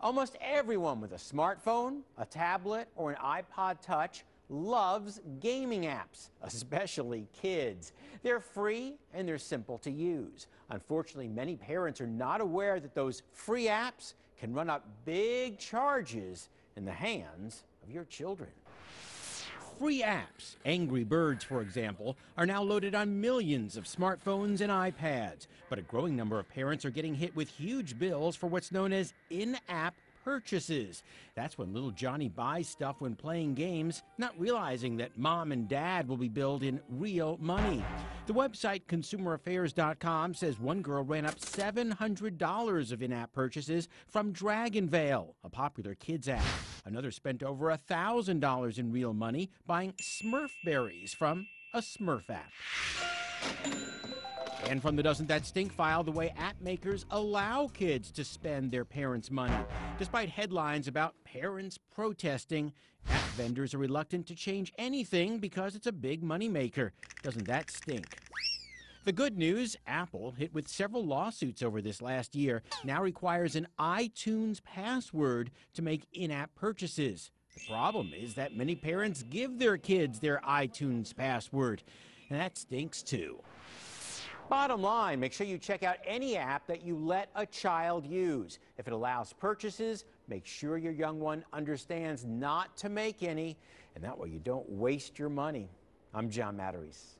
Almost everyone with a smartphone, a tablet, or an iPod Touch loves gaming apps, especially kids. They're free and they're simple to use. Unfortunately, many parents are not aware that those free apps can run up big charges in the hands of your children. Free apps, Angry Birds for example, are now loaded on millions of smartphones and iPads. But a growing number of parents are getting hit with huge bills for what's known as in-app purchases. That's when little Johnny buys stuff when playing games, not realizing that mom and dad will be billed in real money. The website consumeraffairs.com says one girl ran up $700 of in app purchases from DragonVale, a popular kids app. Another spent over $1,000 in real money buying Smurf berries from a Smurf app. And from the Doesn't That Stink file, the way app makers allow kids to spend their parents' money. Despite headlines about parents protesting, app vendors are reluctant to change anything because it's a big moneymaker. Doesn't that stink? The good news Apple, hit with several lawsuits over this last year, now requires an iTunes password to make in app purchases. The problem is that many parents give their kids their iTunes password, and that stinks too. Bottom line, make sure you check out any app that you let a child use. If it allows purchases, make sure your young one understands not to make any, and that way you don't waste your money. I'm John Matarese.